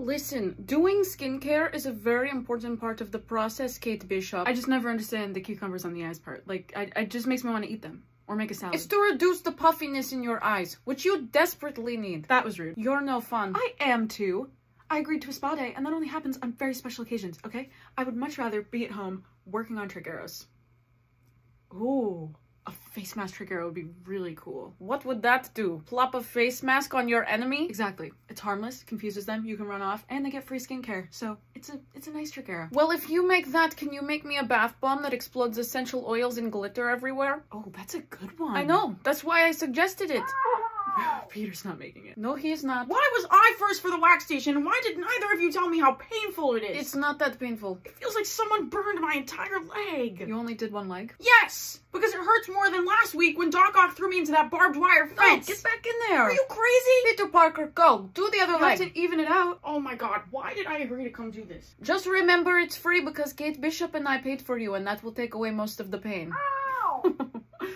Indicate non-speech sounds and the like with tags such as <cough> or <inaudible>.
Listen, doing skincare is a very important part of the process, Kate Bishop. I just never understand the cucumbers on the eyes part. Like, I, it just makes me want to eat them. Or make a salad. It's to reduce the puffiness in your eyes, which you desperately need. That was rude. You're no fun. I am too. I agreed to a spa day, and that only happens on very special occasions, okay? I would much rather be at home working on trick arrows. Ooh a face mask trick arrow would be really cool. What would that do? Plop a face mask on your enemy? Exactly. It's harmless, confuses them, you can run off, and they get free skincare. So it's a it's a nice trick arrow. Well, if you make that, can you make me a bath bomb that explodes essential oils and glitter everywhere? Oh, that's a good one. I know. That's why I suggested it. <laughs> Peter's not making it. No, he is not. Why was I first for the wax station and why did neither of you tell me how painful it is? It's not that painful. It feels like someone burned my entire leg. You only did one leg? Yes! Because it hurts more than last week when Doc Ock threw me into that barbed wire fence. No, get back in there. Are you crazy? Peter Parker, go. Do the other you leg. to even it out. Oh my god, why did I agree to come do this? Just remember it's free because Kate Bishop and I paid for you and that will take away most of the pain. Ow! <laughs>